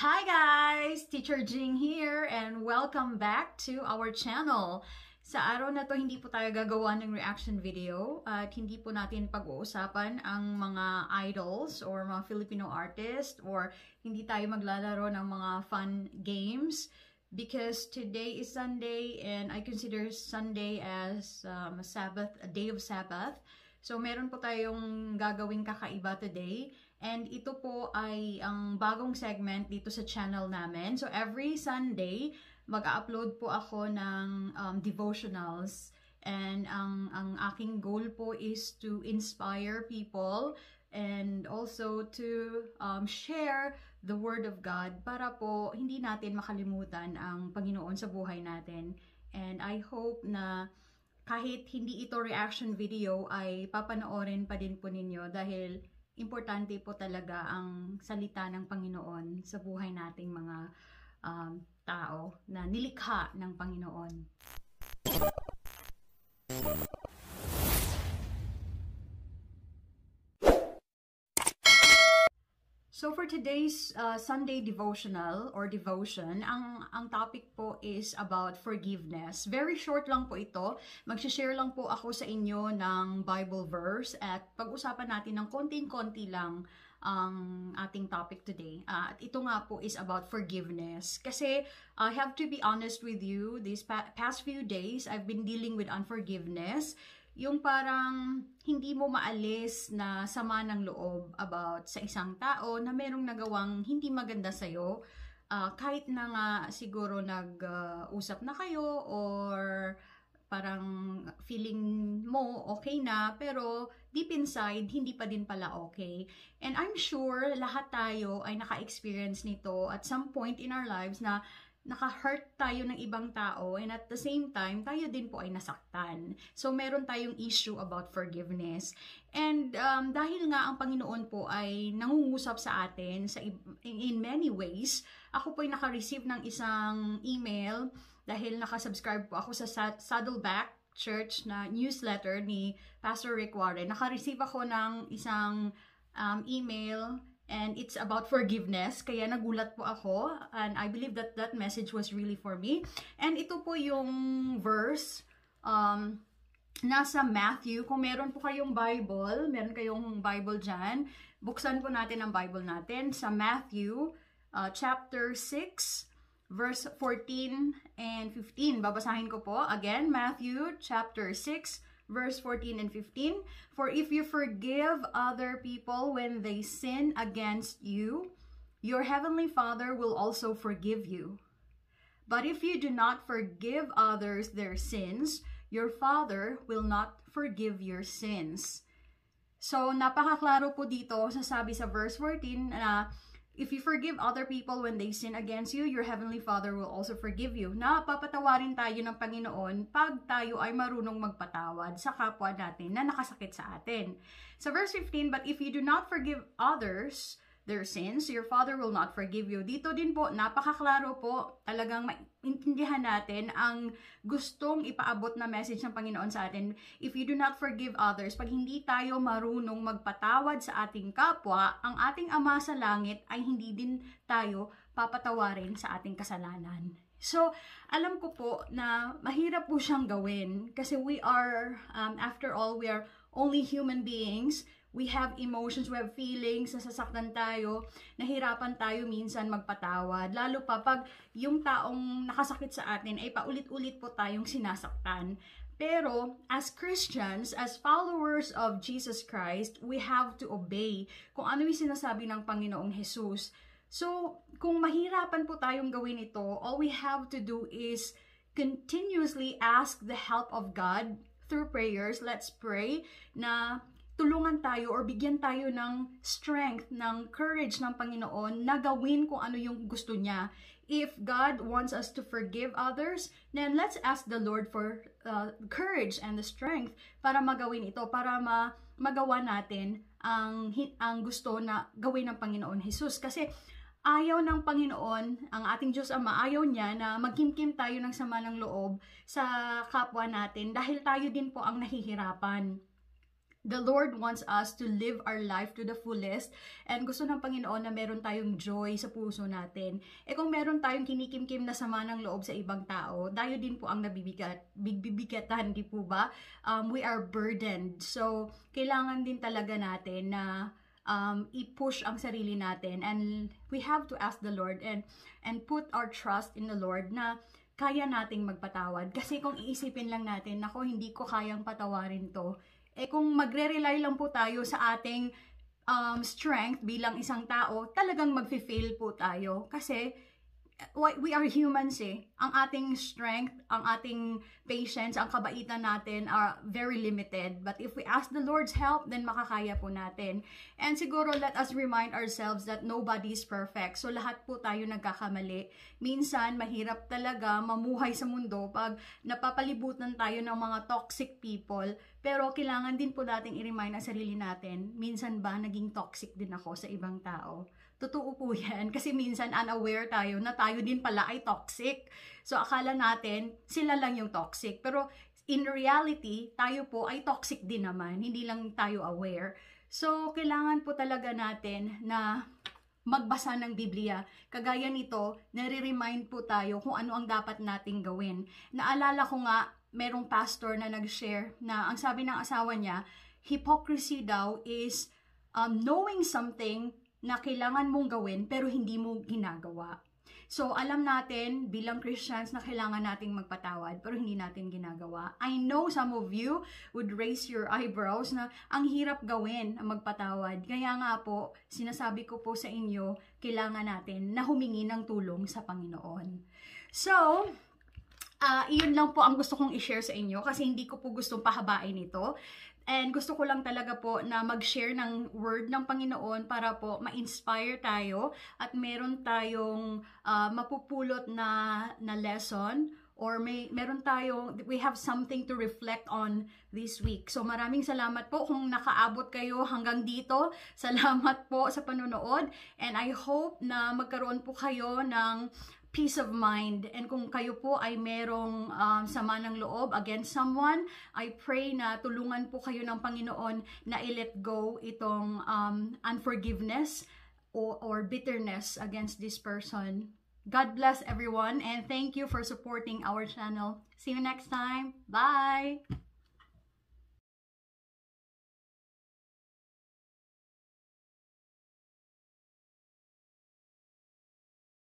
Hi guys! Teacher Jing here and welcome back to our channel. Sa araw na to, hindi po tayo gagawa ng reaction video at hindi po natin pag-uusapan ang mga idols or mga Filipino artists or hindi tayo maglalaro ng mga fun games because today is Sunday and I consider Sunday as um, a Sabbath, a day of Sabbath. So meron po tayong gagawing kakaiba today And ito po ay ang bagong segment dito sa channel namin. So every Sunday, mag-upload po ako ng um, devotionals. And ang, ang aking goal po is to inspire people and also to um, share the Word of God para po hindi natin makalimutan ang Panginoon sa buhay natin. And I hope na kahit hindi ito reaction video ay papanoorin pa din po ninyo dahil importante po talaga ang salita ng Panginoon sa buhay nating mga um, tao na nilikha ng Panginoon. So for today's uh, Sunday devotional or devotion, ang ang topic po is about forgiveness. Very short lang po ito. Magsi-share lang po ako sa inyo ng Bible verse at pag-usapan natin ng konting-konti lang ang ating topic today. Uh, at ito nga po is about forgiveness. Kasi I have to be honest with you, these pa- past few days I've been dealing with unforgiveness yung parang hindi mo maalis na sama ng loob about sa isang tao na merong nagawang hindi maganda sa'yo. Uh, kahit na nga siguro nag-usap uh, na kayo or parang feeling mo okay na pero deep inside hindi pa din pala okay. And I'm sure lahat tayo ay naka-experience nito at some point in our lives na naka-hurt tayo ng ibang tao and at the same time, tayo din po ay nasaktan. So, meron tayong issue about forgiveness. And um, dahil nga ang Panginoon po ay nangungusap sa atin sa, in many ways, ako po ay naka-receive ng isang email dahil nakasubscribe po ako sa Saddleback Church na newsletter ni Pastor Rick Warren. Naka-receive ako ng isang um, email and it's about forgiveness. Kaya nagulat po ako and I believe that that message was really for me. And ito po yung verse um, nasa Matthew. Kung meron po kayong Bible, meron kayong Bible dyan, buksan po natin ang Bible natin sa Matthew uh, chapter 6 verse 14 and 15. Babasahin ko po again, Matthew chapter 6 verse 14 and 15. For if you forgive other people when they sin against you, your heavenly Father will also forgive you. But if you do not forgive others their sins, your Father will not forgive your sins. So, napakaklaro po dito, sasabi sa verse 14 na If you forgive other people when they sin against you, your heavenly Father will also forgive you. Na papatawarin tayo ng Panginoon pag tayo ay marunong magpatawad sa kapwa natin na nakasakit sa atin. Sa verse 15, But if you do not forgive others, their sins, your Father will not forgive you. Dito din po, napakaklaro po, talagang maintindihan natin ang gustong ipaabot na message ng Panginoon sa atin. If you do not forgive others, pag hindi tayo marunong magpatawad sa ating kapwa, ang ating Ama sa langit ay hindi din tayo papatawarin sa ating kasalanan. So, alam ko po na mahirap po siyang gawin kasi we are, um, after all, we are only human beings we have emotions, we have feelings, nasasaktan tayo, nahirapan tayo minsan magpatawad. Lalo pa pag yung taong nakasakit sa atin ay paulit-ulit po tayong sinasaktan. Pero as Christians, as followers of Jesus Christ, we have to obey kung ano yung sinasabi ng Panginoong Jesus. So, kung mahirapan po tayong gawin ito, all we have to do is continuously ask the help of God through prayers. Let's pray na tulungan tayo or bigyan tayo ng strength, ng courage ng Panginoon na gawin kung ano yung gusto niya. If God wants us to forgive others, then let's ask the Lord for uh, courage and the strength para magawin ito, para ma magawa natin ang, ang gusto na gawin ng Panginoon Jesus. Kasi ayaw ng Panginoon, ang ating Diyos Ama, ayaw niya na magkimkim tayo ng sama ng loob sa kapwa natin dahil tayo din po ang nahihirapan The Lord wants us to live our life to the fullest and gusto ng Panginoon na meron tayong joy sa puso natin. E kung meron tayong kinikimkim na sama ng loob sa ibang tao, tayo din po ang nabibigat, bigbibigatan, di po ba? Um, we are burdened. So, kailangan din talaga natin na um, i-push ang sarili natin and we have to ask the Lord and and put our trust in the Lord na kaya nating magpatawad. Kasi kung iisipin lang natin, nako hindi ko kayang patawarin to, eh kung magre-rely lang po tayo sa ating um, strength bilang isang tao, talagang magfi-fail po tayo. Kasi we are humans eh. Ang ating strength, ang ating patience, ang kabaitan natin are very limited. But if we ask the Lord's help, then makakaya po natin. And siguro let us remind ourselves that nobody is perfect. So lahat po tayo nagkakamali. Minsan, mahirap talaga mamuhay sa mundo pag napapalibutan tayo ng mga toxic people. Pero kailangan din po nating i-remind ang sarili natin, minsan ba naging toxic din ako sa ibang tao? Totoo po yan. Kasi minsan unaware tayo na tayo din pala ay toxic. So akala natin sila lang yung toxic. Pero in reality, tayo po ay toxic din naman. Hindi lang tayo aware. So kailangan po talaga natin na magbasa ng Biblia. Kagaya nito, nare-remind po tayo kung ano ang dapat nating gawin. Naalala ko nga, merong pastor na nag-share na ang sabi ng asawa niya, hypocrisy daw is um, knowing something na kailangan mong gawin pero hindi mo ginagawa. So, alam natin bilang Christians na kailangan nating magpatawad pero hindi natin ginagawa. I know some of you would raise your eyebrows na ang hirap gawin ang magpatawad. Kaya nga po, sinasabi ko po sa inyo, kailangan natin na humingi ng tulong sa Panginoon. So, uh, iyon lang po ang gusto kong i-share sa inyo kasi hindi ko po gustong pahabain ito. And gusto ko lang talaga po na mag-share ng word ng Panginoon para po ma-inspire tayo at meron tayong uh, mapupulot na, na lesson or may meron tayong we have something to reflect on this week. So maraming salamat po kung nakaabot kayo hanggang dito. Salamat po sa panonood and I hope na magkaroon po kayo ng peace of mind. And kung kayo po ay merong um, sama ng loob against someone, I pray na tulungan po kayo ng Panginoon na i-let go itong um, unforgiveness or, or bitterness against this person. God bless everyone and thank you for supporting our channel. See you next time. Bye!